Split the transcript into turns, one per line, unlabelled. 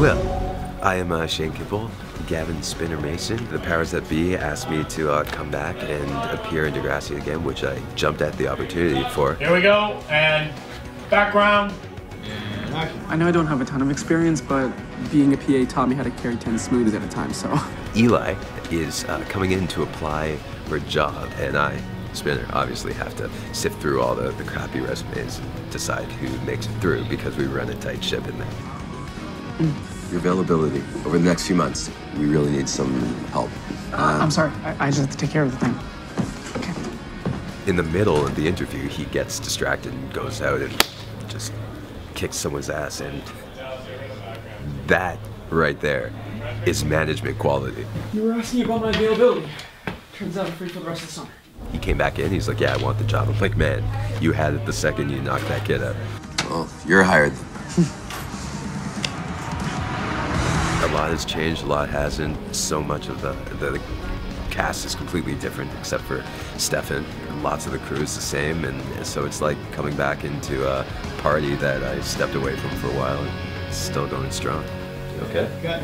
Well, I am uh, Shane Kippel, Gavin Spinner Mason. The powers that be asked me to uh, come back and appear in Degrassi again, which I jumped at the opportunity for.
Here we go, and background.
I know I don't have a ton of experience, but being a PA taught me how to carry 10 smoothies at a time, so.
Eli is uh, coming in to apply for a job, and I, Spinner, obviously have to sift through all the, the crappy resumes and decide who makes it through because we run a tight ship in there. Your availability over the next few months, we really need some help.
Uh, I'm um, sorry, I, I just have to take care of the thing. Okay.
In the middle of the interview, he gets distracted and goes out and just kicks someone's ass, and that right there is management quality.
You were asking about my availability. Turns out I'm free for the rest of the summer.
He came back in, he's like, Yeah, I want the job. I'm like, Man, you had it the second you knocked that kid out.
Well, you're hired.
Lot has changed, a lot hasn't. So much of the, the, the cast is completely different except for Stefan. Lots of the crew is the same, and so it's like coming back into a party that I stepped away from for a while and still going strong. You okay?
Got